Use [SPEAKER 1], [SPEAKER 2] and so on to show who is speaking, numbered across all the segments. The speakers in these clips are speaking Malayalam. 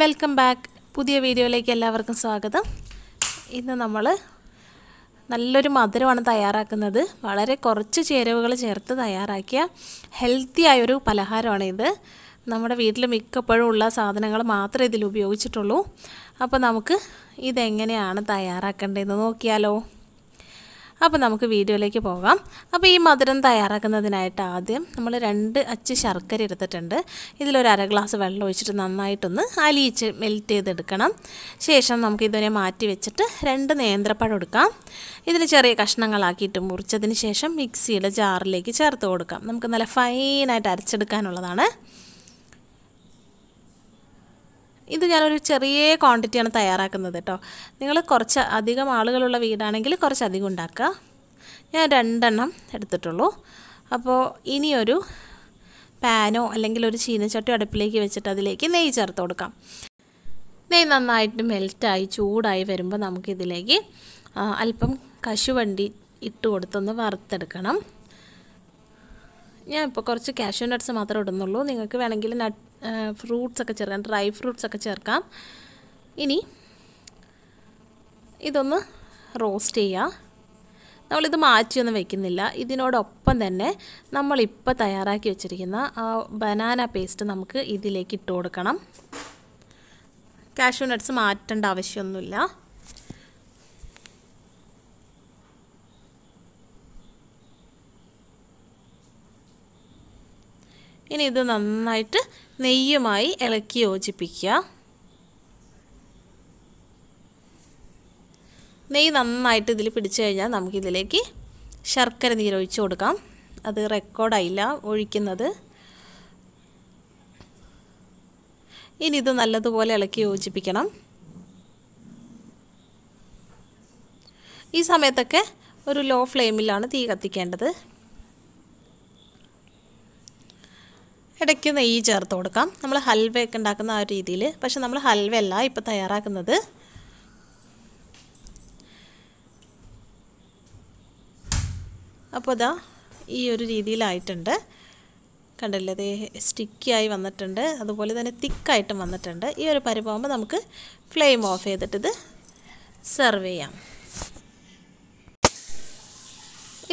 [SPEAKER 1] Welcome back. പുതിയ വീഡിയോയിലേക്ക് എല്ലാവർക്കും സ്വാഗതം. ഇന്ന് നമ്മൾ നല്ലൊരു മധുരമാണ് തയ്യാറാക്കുന്നത്. വളരെ കുറച്ച് ചേരുവകൾ ചേർത്ത് തയ്യാറാക്കിയ ഹെൽത്തി ആയൊരു പലഹാരമാണ് ഇത്. നമ്മുടെ വീട്ടിൽ മിക്കപ്പോഴും ഉള്ള സാധനങ്ങൾ മാത്രമേ ഇതിൽ ഉപയോഗിച്ചിട്ടുള്ളൂ. അപ്പോൾ നമുക്ക് ഇതെങ്ങനെയാണ് തയ്യാറാക്കേണ്ടതെന്ന് നോക്കിയാലോ. അപ്പോൾ നമുക്ക് വീഡിയോയിലേക്ക് പോകാം. അപ്പോൾ ഈ മധുരം തയ്യാറാക്കുന്നതിനായിട്ട് ആദ്യം നമ്മൾ രണ്ട് അച്ച് ശർക്കര എടുത്തിട്ടുണ്ട്. ഇതിലൊരു അര ഗ്ലാസ് വെള്ളം ഒഴിച്ചിട്ട് നന്നായിട്ടൊന്ന് അലിയിച്ച് മെൽറ്റ് ചെയ്തെടുക്കണം. ശേഷം നമുക്ക് ഇതിനെ മാറ്റി വെച്ചിട്ട് രണ്ട് നേന്ത്രപ്പഴം എടുക്കാം. ഇതിന് ചെറിയ കഷ്ണങ്ങളാക്കിയിട്ട് മുറിച്ചതിന് ശേഷം മിക്സിയുടെ ജാറിലേക്ക് ചേർത്ത് കൊടുക്കാം. നമുക്ക് നല്ല ഫൈനായിട്ട് അരച്ചെടുക്കാനുള്ളതാണ്. ഇത് ഞാനൊരു ചെറിയ ക്വാണ്ടിറ്റിയാണ് തയ്യാറാക്കുന്നത് കേട്ടോ നിങ്ങൾ കുറച്ച് അധികം ആളുകളുള്ള വീടാണെങ്കിൽ കുറച്ച് അധികം ഉണ്ടാക്കുക. ഞാൻ രണ്ടെണ്ണം എടുത്തിട്ടുള്ളൂ. അപ്പോൾ ഇനിയൊരു പാനോ അല്ലെങ്കിൽ ഒരു ചീനച്ചട്ടിയോ അടുപ്പിലേക്ക് വെച്ചിട്ട് അതിലേക്ക് നെയ്യ് ചേർത്ത് കൊടുക്കാം. നെയ്യ് നന്നായിട്ട് മെൽറ്റായി ചൂടായി വരുമ്പോൾ നമുക്കിതിലേക്ക് അല്പം കശുവണ്ടി ഇട്ട് കൊടുത്തൊന്ന് വറുത്തെടുക്കണം. ഞാൻ ഇപ്പോൾ കുറച്ച് കാഷ്യൂ നട്ട്സ് മാത്രമേ ഇടുന്നുള്ളൂ. നിങ്ങൾക്ക് വേണമെങ്കിൽ നട്ട് ഫ്രൂട്ട്സ് ഒക്കെ ചേർക്കാം. ഡ്രൈ ഫ്രൂട്ട്സ് ഒക്കെ ചേർക്കാം. ഇനി ഇതൊന്ന് റോസ്റ്റ് ചെയ്യുക നമ്മളിത് മാറ്റിയൊന്നും വെക്കുന്നില്ല. ഇതിനോടൊപ്പം തന്നെ നമ്മളിപ്പോൾ തയ്യാറാക്കി വെച്ചിരിക്കുന്ന ആ ബനാന പേസ്റ്റ് നമുക്ക് ഇതിലേക്ക് ഇട്ട് കൊടുക്കണം. കാഷ്യൂ നട്ട്സ് മാറ്റേണ്ട ആവശ്യമൊന്നുമില്ല. ഇനി ഇത് നന്നായിട്ട് നെയ്യുമായി ഇളക്കി യോജിപ്പിക്കുക. നെയ്യ് നന്നായിട്ട് ഇതിൽ പിടിച്ചു കഴിഞ്ഞാൽ നമുക്കിതിലേക്ക് ശർക്കര നീരൊഴിച്ചു കൊടുക്കാം. അത് റെക്കോർഡായില്ല ഒഴിക്കുന്നത്. ഇനി ഇത് നല്ലതുപോലെ ഇളക്കി യോജിപ്പിക്കണം. ഈ സമയത്തൊക്കെ ഒരു ലോ ഫ്ലെയിമിലാണ് തീ കത്തിക്കേണ്ടത്. ഇടയ്ക്ക് നെയ്യ് ചേർത്ത് കൊടുക്കാം. നമ്മൾ ഹൽവയൊക്കെ ഉണ്ടാക്കുന്ന ആ രീതിയിൽ പക്ഷെ നമ്മൾ ഹൽവയല്ല ഇപ്പോൾ തയ്യാറാക്കുന്നത്. അപ്പോൾ ഇതാ ഈ ഒരു രീതിയിലായിട്ടുണ്ട്. കണ്ടില്ലേ? അത് സ്റ്റിക്കിയായി വന്നിട്ടുണ്ട്. അതുപോലെ തന്നെ തിക്കായിട്ടും വന്നിട്ടുണ്ട്. ഈ ഒരു പരിപാകുമ്പോൾ നമുക്ക് ഫ്ലെയിം ഓഫ് ചെയ്തിട്ടിത് സെർവ് ചെയ്യാം.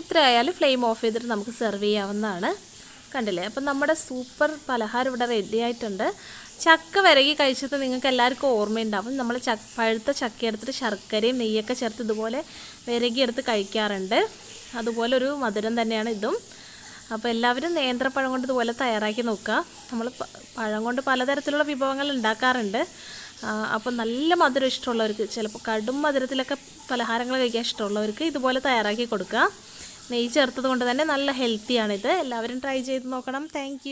[SPEAKER 1] ഇത്രയായാലും ഫ്ലെയിം ഓഫ് ചെയ്തിട്ട് നമുക്ക് സെർവ് ചെയ്യാവുന്നതാണ്. കണ്ടില്ലേ? അപ്പം നമ്മുടെ സൂപ്പർ പലഹാരം ഇവിടെ റെഡി ആയിട്ടുണ്ട്. ചക്ക വിരകി കഴിച്ചത് നിങ്ങൾക്ക് എല്ലാവർക്കും ഓർമ്മയുണ്ടാവും. നമ്മൾ ചക്ക പഴുത്ത ചക്ക എടുത്തിട്ട് ശർക്കരയും നെയ്യൊക്കെ ചേർത്ത് ഇതുപോലെ വിരകിയെടുത്ത് കഴിക്കാറുണ്ട്. അതുപോലെ ഒരു മധുരം തന്നെയാണ് ഇതും. അപ്പോൾ എല്ലാവരും നേന്ത്രപ്പഴം കൊണ്ട് ഇതുപോലെ തയ്യാറാക്കി നോക്കുക. നമ്മൾ പഴം കൊണ്ട് പലതരത്തിലുള്ള വിഭവങ്ങൾ ഉണ്ടാക്കാറുണ്ട്. അപ്പോൾ നല്ല മധുരം ഇഷ്ടമുള്ളവർക്ക് ചിലപ്പോൾ കടും മധുരത്തിലൊക്കെ പലഹാരങ്ങൾ കഴിക്കാൻ ഇഷ്ടമുള്ളവർക്ക് ഇതുപോലെ തയ്യാറാക്കി കൊടുക്കുക. നെയ്യ് ചേർത്തത് കൊണ്ട് തന്നെ നല്ല ഹെൽത്തിയാണിത് എല്ലാവരും ട്രൈ ചെയ്ത് നോക്കണം. താങ്ക്